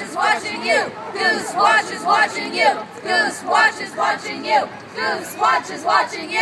Watch is watching you. Goose Watch is watching you. Goose Watch is watching you. Goose Watch is watching you.